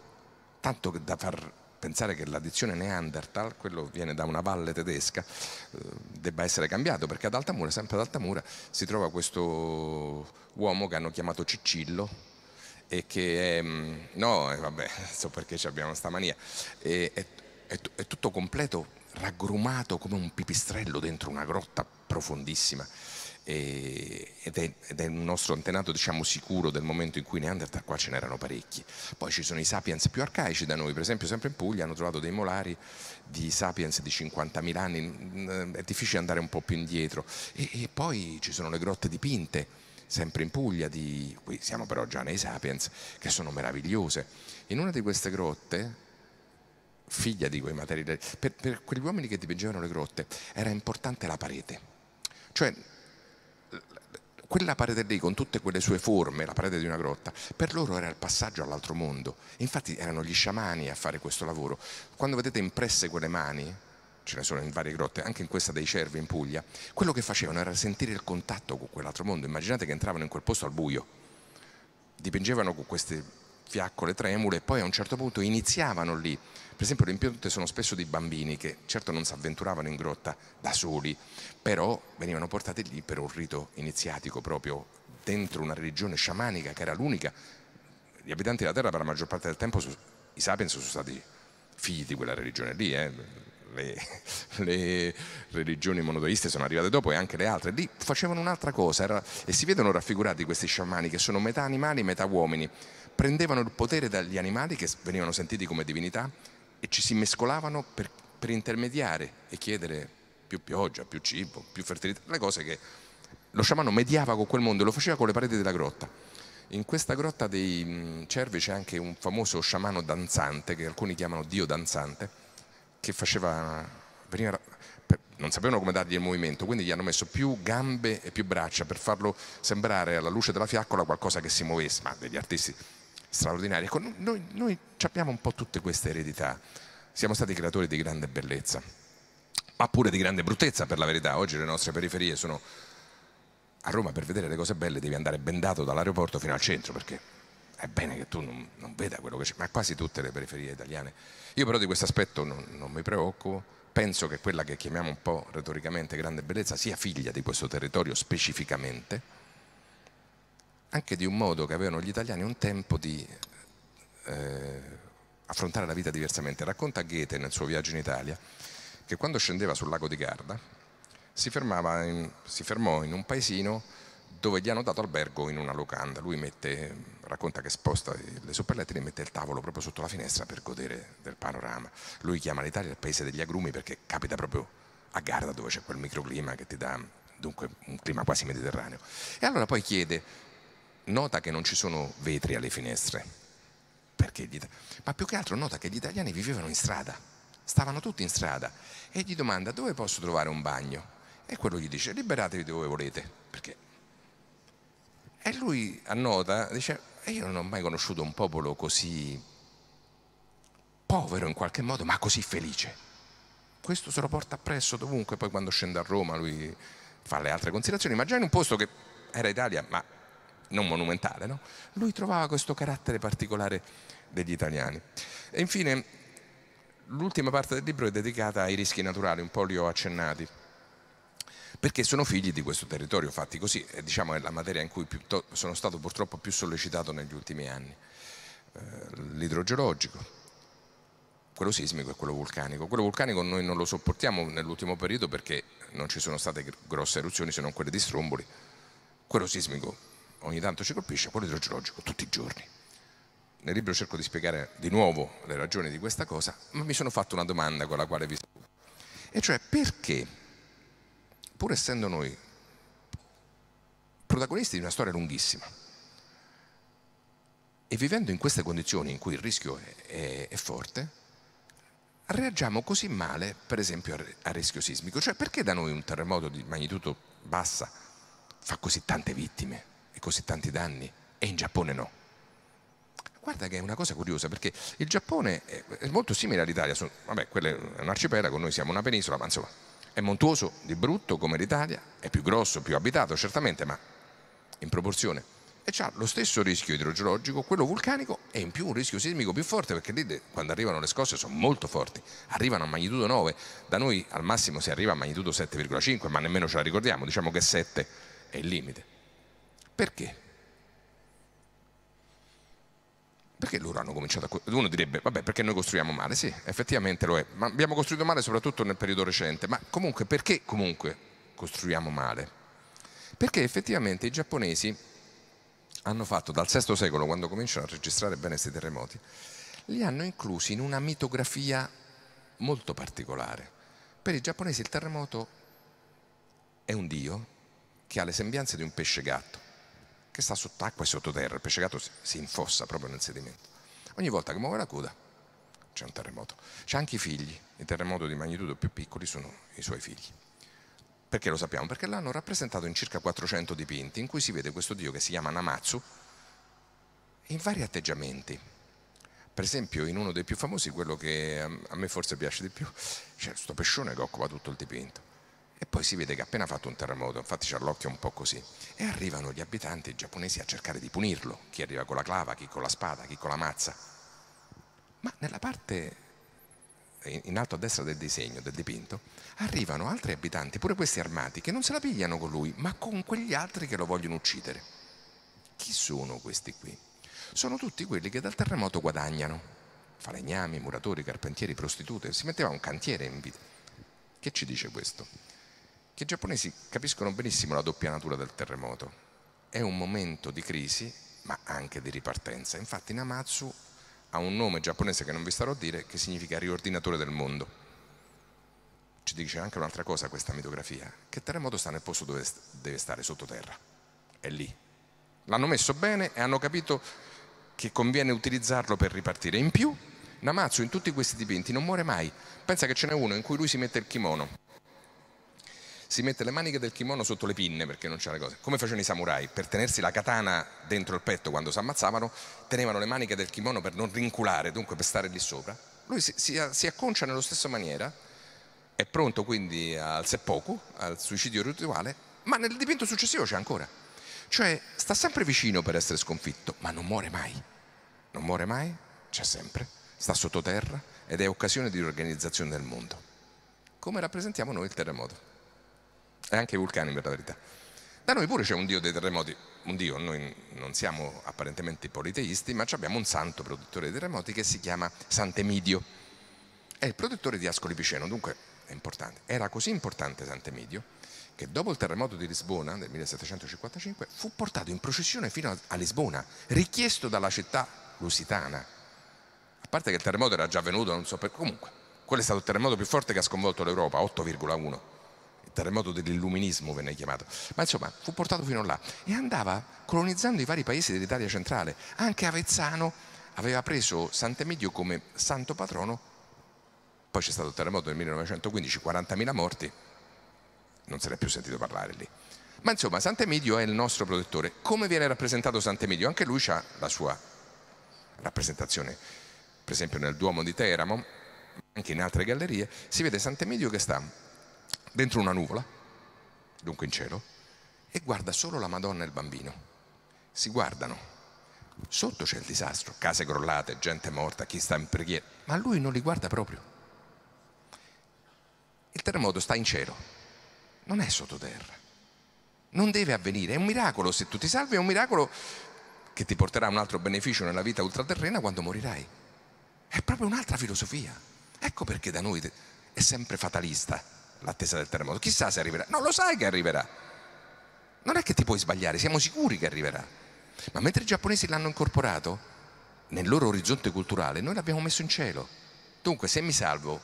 B: Tanto da far pensare che l'addizione Neanderthal, quello viene da una valle tedesca, eh, debba essere cambiato perché ad Altamura, sempre ad Altamura, si trova questo uomo che hanno chiamato Ciccillo e che è, mm, no, eh, vabbè, so perché abbiamo questa mania, è, è, è, è tutto completo, raggrumato come un pipistrello dentro una grotta profondissima ed è, ed è, un nostro antenato diciamo sicuro del momento in cui Neanderthal qua ce n'erano parecchi. Poi ci sono i sapiens più arcaici da noi, per esempio sempre in Puglia hanno trovato dei molari di sapiens di 50.000 anni, è difficile andare un po' più indietro. E, e poi ci sono le grotte dipinte, sempre in Puglia, di, qui siamo però già nei sapiens, che sono meravigliose. In una di queste grotte, figlia di quei materiali, per, per quegli uomini che dipingevano le grotte era importante la parete. Cioè quella parete lì con tutte quelle sue forme, la parete di una grotta, per loro era il passaggio all'altro mondo. Infatti erano gli sciamani a fare questo lavoro. Quando vedete impresse quelle mani, ce ne sono in varie grotte, anche in questa dei cervi in Puglia, quello che facevano era sentire il contatto con quell'altro mondo. Immaginate che entravano in quel posto al buio, dipingevano con queste fiaccole tremule e poi a un certo punto iniziavano lì. Per esempio le impronte sono spesso di bambini che certo non si avventuravano in grotta da soli, però venivano portati lì per un rito iniziatico proprio dentro una religione sciamanica che era l'unica. Gli abitanti della Terra per la maggior parte del tempo, i sapiens sono stati figli di quella religione lì, eh. Le, le, religioni monoteiste sono arrivate dopo e anche le altre. Lì facevano un'altra cosa era, e si vedono raffigurati questi sciamani che sono metà animali, metà uomini prendevano il potere dagli animali che venivano sentiti come divinità e ci si mescolavano per, per intermediare e chiedere più pioggia, più cibo, più fertilità, le cose che lo sciamano mediava con quel mondo e lo faceva con le pareti della grotta. In questa grotta dei cervi c'è anche un famoso sciamano danzante, che alcuni chiamano Dio danzante, che faceva, veniva, non sapevano come dargli il movimento, quindi gli hanno messo più gambe e più braccia per farlo sembrare alla luce della fiaccola qualcosa che si muovesse, ma degli artisti straordinari. Ecco, noi, noi abbiamo un po' tutte queste eredità, siamo stati creatori di grande bellezza, ma pure di grande bruttezza per la verità. Oggi le nostre periferie sono a Roma per vedere le cose belle devi andare bendato dall'aeroporto fino al centro perché è bene che tu non, non veda quello che c'è, ma quasi tutte le periferie italiane. Io però di questo aspetto non, non mi preoccupo, penso che quella che chiamiamo un po' retoricamente grande bellezza sia figlia di questo territorio specificamente anche di un modo che avevano gli italiani un tempo di eh, affrontare la vita diversamente. Racconta Goethe nel suo viaggio in Italia che quando scendeva sul lago di Garda si, in, si fermò in un paesino dove gli hanno dato albergo in una locanda. Lui mette, racconta che sposta le suppellettili e mette il tavolo proprio sotto la finestra per godere del panorama. Lui chiama l'Italia il paese degli agrumi perché capita proprio a Garda dove c'è quel microclima che ti dà dunque un clima quasi mediterraneo. E allora poi chiede nota che non ci sono vetri alle finestre, gli, ma più che altro nota che gli italiani vivevano in strada, stavano tutti in strada e gli domanda dove posso trovare un bagno? E quello gli dice liberatevi dove volete, perché... E lui annota, dice, io non ho mai conosciuto un popolo così povero in qualche modo, ma così felice. Questo se lo porta appresso dovunque, poi quando scende a Roma lui fa le altre considerazioni, ma già in un posto che era Italia, ma non monumentale, no? lui trovava questo carattere particolare degli italiani. E infine l'ultima parte del libro è dedicata ai rischi naturali, un po' li ho accennati, perché sono figli di questo territorio fatti così, e diciamo è la materia in cui sono stato purtroppo più sollecitato negli ultimi anni. Eh, l'idrogeologico, quello sismico e quello vulcanico. Quello vulcanico noi non lo sopportiamo nell'ultimo periodo perché non ci sono state grosse eruzioni se non quelle di Stromboli. Quello sismico ogni tanto ci colpisce, quello idrogeologico tutti i giorni. Nel libro cerco di spiegare di nuovo le ragioni di questa cosa, ma mi sono fatto una domanda con la quale vi saluto. E cioè perché, pur essendo noi protagonisti di una storia lunghissima, e vivendo in queste condizioni in cui il rischio è, è, è forte, reagiamo così male, per esempio, al rischio sismico. Cioè perché da noi un terremoto di magnitudo bassa fa così tante vittime? E così tanti danni e in Giappone no. Guarda che è una cosa curiosa perché il Giappone è molto simile all'Italia, vabbè, quello è un arcipelago, noi siamo una penisola, ma insomma è montuoso di brutto come l'Italia, è più grosso, più abitato certamente, ma in proporzione e ha lo stesso rischio idrogeologico, quello vulcanico e in più un rischio sismico più forte perché lì quando arrivano le scosse sono molto forti, arrivano a magnitudo 9, da noi al massimo si arriva a magnitudo 7,5 ma nemmeno ce la ricordiamo, diciamo che 7 è il limite. Perché? Perché loro hanno cominciato a... Uno direbbe, vabbè, perché noi costruiamo male? Sì, effettivamente lo è, ma abbiamo costruito male soprattutto nel periodo recente, ma comunque perché comunque costruiamo male? Perché effettivamente i giapponesi hanno fatto dal VI secolo, quando cominciano a registrare bene questi terremoti, li hanno inclusi in una mitografia molto particolare. Per i giapponesi il terremoto è un dio che ha le sembianze di un pesce gatto, che sta sott'acqua e sottoterra, il pesce gatto si infossa proprio nel sedimento. Ogni volta che muove la coda c'è un terremoto. C'è anche i figli, i terremoti di magnitudo più piccoli sono i suoi figli. Perché lo sappiamo? Perché l'hanno rappresentato in circa 400 dipinti in cui si vede questo dio che si chiama Namatsu in vari atteggiamenti. Per esempio in uno dei più famosi, quello che a me forse piace di più, c'è questo pescione che occupa tutto il dipinto. E poi si vede che ha appena fatto un terremoto, infatti c'ha l'occhio un po' così. E arrivano gli abitanti giapponesi a cercare di punirlo. Chi arriva con la clava, chi con la spada, chi con la mazza. Ma nella parte in alto a destra del disegno, del dipinto, arrivano altri abitanti, pure questi armati, che non se la pigliano con lui, ma con quegli altri che lo vogliono uccidere. Chi sono questi qui? Sono tutti quelli che dal terremoto guadagnano. Falegnami, muratori, carpentieri, prostitute. Si metteva un cantiere in vita. Che ci dice questo? Che i giapponesi capiscono benissimo la doppia natura del terremoto. È un momento di crisi, ma anche di ripartenza. Infatti Namatsu ha un nome giapponese che non vi starò a dire, che significa riordinatore del mondo. Ci dice anche un'altra cosa questa mitografia, che il terremoto sta nel posto dove deve stare, sottoterra. È lì. L'hanno messo bene e hanno capito che conviene utilizzarlo per ripartire. In più, Namatsu in tutti questi dipinti non muore mai. Pensa che ce n'è uno in cui lui si mette il kimono si mette le maniche del kimono sotto le pinne perché non c'è le cose. Come facevano i samurai, per tenersi la katana dentro il petto quando si ammazzavano, tenevano le maniche del kimono per non rinculare, dunque per stare lì sopra. Lui si, si, si acconcia nello stesso maniera, è pronto quindi al seppoku, al suicidio rituale, ma nel dipinto successivo c'è ancora. Cioè sta sempre vicino per essere sconfitto, ma non muore mai. Non muore mai, c'è sempre, sta sottoterra ed è occasione di riorganizzazione del mondo. Come rappresentiamo noi il terremoto? E anche i vulcani per la verità. Da noi pure c'è un dio dei terremoti, un dio, noi non siamo apparentemente politeisti, ma abbiamo un santo produttore dei terremoti che si chiama Sant'Emidio. È il protettore di Ascoli Piceno, dunque è importante. Era così importante Sant'Emidio che dopo il terremoto di Lisbona del 1755 fu portato in processione fino a Lisbona, richiesto dalla città lusitana. A parte che il terremoto era già venuto, non so per comunque, quello è stato il terremoto più forte che ha sconvolto l'Europa, 8,1 terremoto dell'illuminismo venne chiamato, ma insomma fu portato fino là e andava colonizzando i vari paesi dell'Italia centrale. Anche Avezzano aveva preso Sant'Emidio come santo patrono, poi c'è stato il terremoto del 1915, 40.000 morti, non se ne è più sentito parlare lì. Ma insomma Sant'Emidio è il nostro protettore. Come viene rappresentato Sant'Emidio? Anche lui ha la sua rappresentazione, per esempio nel Duomo di Teramo, anche in altre gallerie, si vede Sant'Emidio che sta dentro una nuvola, dunque in cielo, e guarda solo la Madonna e il bambino. Si guardano. Sotto c'è il disastro, case crollate, gente morta, chi sta in preghiera, ma lui non li guarda proprio. Il terremoto sta in cielo, non è sottoterra. Non deve avvenire, è un miracolo se tu ti salvi, è un miracolo che ti porterà un altro beneficio nella vita ultraterrena quando morirai. È proprio un'altra filosofia. Ecco perché da noi è sempre fatalista l'attesa del terremoto. Chissà se arriverà. Non lo sai che arriverà. Non è che ti puoi sbagliare, siamo sicuri che arriverà. Ma mentre i giapponesi l'hanno incorporato nel loro orizzonte culturale, noi l'abbiamo messo in cielo. Dunque, se mi salvo,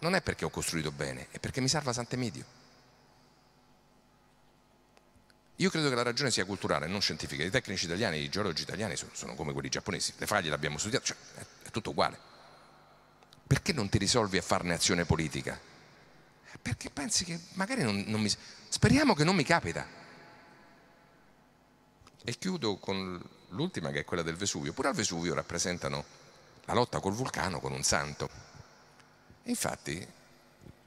B: non è perché ho costruito bene, è perché mi salva Sant'Emidio. Io credo che la ragione sia culturale, non scientifica. I tecnici italiani, i geologi italiani sono, sono come quelli giapponesi. Le faglie le abbiamo studiate, cioè è, è tutto uguale. Perché non ti risolvi a farne azione politica? Perché pensi che magari non, non mi... Speriamo che non mi capita. E chiudo con l'ultima che è quella del Vesuvio. Pure al Vesuvio rappresentano la lotta col vulcano con un santo. infatti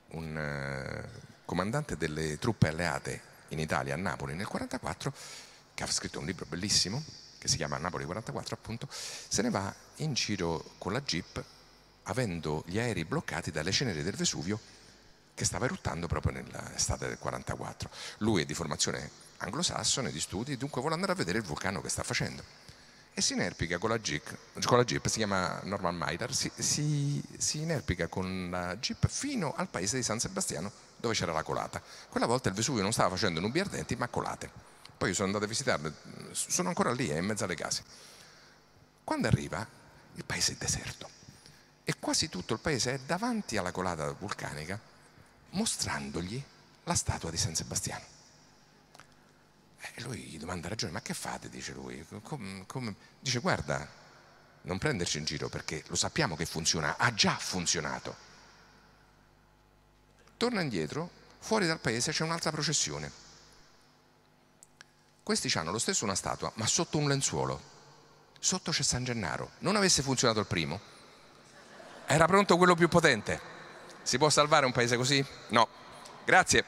B: un uh, comandante delle truppe alleate in Italia, a Napoli, nel 1944, che ha scritto un libro bellissimo, che si chiama Napoli 44 appunto, se ne va in giro con la jeep avendo gli aerei bloccati dalle ceneri del Vesuvio che stava eruttando proprio nell'estate del 44. Lui è di formazione anglosassone, di studi, dunque vuole andare a vedere il vulcano che sta facendo. E si inerpica con la jeep, con la jeep si chiama Norman Mailer, si, si, si inerpica con la jeep fino al paese di San Sebastiano dove c'era la colata. Quella volta il Vesuvio non stava facendo nubi ardenti ma colate. Poi sono andato a visitarlo, sono ancora lì, è in mezzo alle case. Quando arriva, il paese è deserto e quasi tutto il paese è davanti alla colata vulcanica mostrandogli la statua di San Sebastiano. E lui gli domanda ragione, ma che fate? Dice lui. Come, come? Dice guarda, non prenderci in giro perché lo sappiamo che funziona, ha già funzionato. Torna indietro, fuori dal paese c'è un'altra processione. Questi hanno lo stesso una statua, ma sotto un lenzuolo. Sotto c'è San Gennaro. Non avesse funzionato il primo, era pronto quello più potente. Si può salvare un paese così? No. Grazie.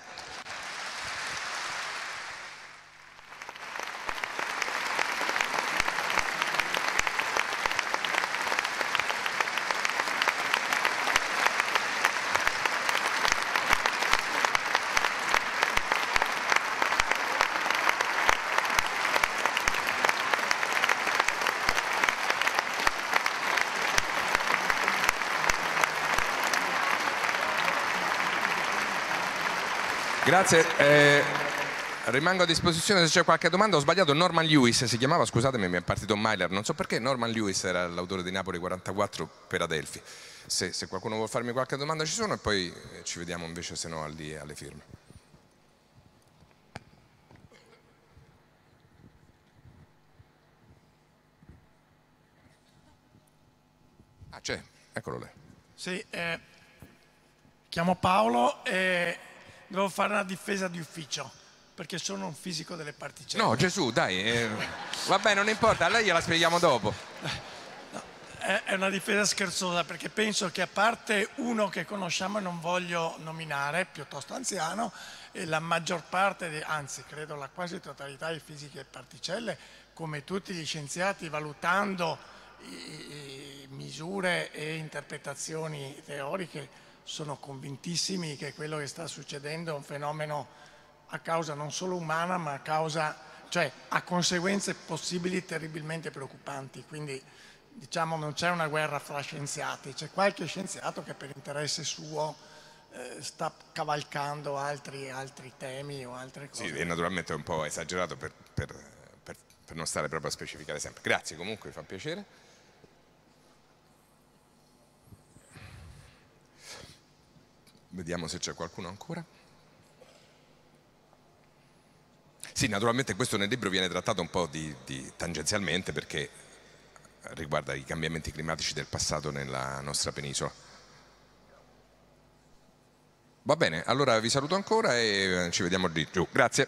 B: Grazie. Eh, rimango a disposizione se c'è qualche domanda. Ho sbagliato Norman Lewis, si chiamava, scusatemi, mi è partito Myler. Non so perché Norman Lewis era l'autore di Napoli 44 per Adelphi. Se, se, qualcuno vuole farmi qualche domanda ci sono e poi eh, ci vediamo invece se no lì alle firme. Ah, c'è, eccolo lei.
C: Sì, eh, chiamo Paolo e devo fare una difesa di ufficio perché sono un fisico delle particelle.
B: No, Gesù, dai, eh, vabbè, non importa, a lei gliela spieghiamo dopo.
C: No, è una difesa scherzosa perché penso che a parte uno che conosciamo e non voglio nominare, piuttosto anziano, la maggior parte, anzi credo la quasi totalità di fisiche particelle, come tutti gli scienziati, valutando i, i misure e interpretazioni teoriche, sono convintissimi che quello che sta succedendo è un fenomeno a causa non solo umana, ma a causa, cioè ha conseguenze possibili terribilmente preoccupanti. Quindi diciamo non c'è una guerra fra scienziati, c'è qualche scienziato che per interesse suo eh, sta cavalcando altri, altri, temi o altre cose.
B: Sì, e naturalmente è un po' esagerato per, per, per, per non stare proprio a specificare sempre. Grazie comunque, fa piacere. Vediamo se c'è qualcuno ancora. Sì, naturalmente questo nel libro viene trattato un po' di, di, tangenzialmente perché riguarda i cambiamenti climatici del passato nella nostra penisola. Va bene, allora vi saluto ancora e ci vediamo lì giù. Grazie.